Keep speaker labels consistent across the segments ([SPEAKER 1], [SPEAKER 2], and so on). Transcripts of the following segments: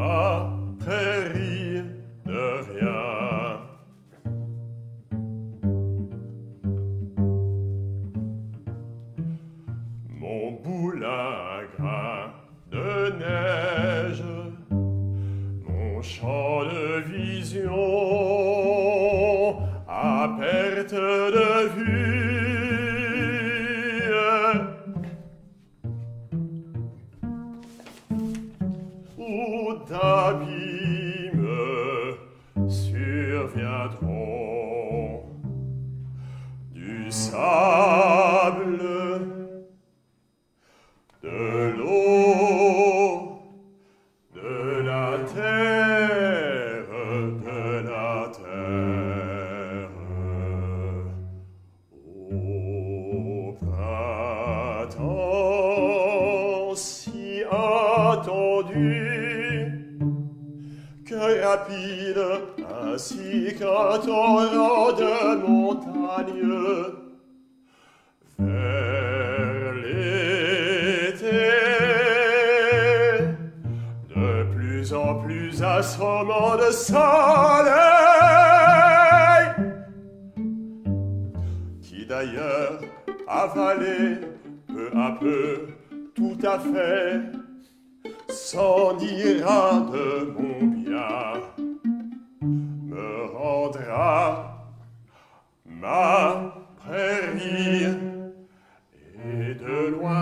[SPEAKER 1] a de rien. Mon boulin de neige, mon champ de vision. abîme surviendront du sable, de l'eau, de la terre, de la terre. Au printemps si attendu, ainsi qu'un torrent de montagne, vers l'été, de plus en plus assommant de soleil, qui d'ailleurs avalé peu à peu tout à fait s'en ira de mon bien,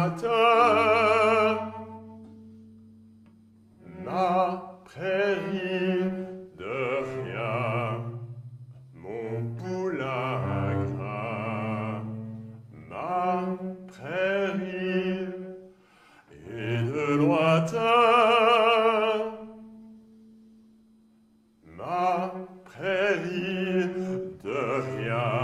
[SPEAKER 1] matin ma prairie de rien mon poulain gras ma prairie et de lointain ma prairie de rien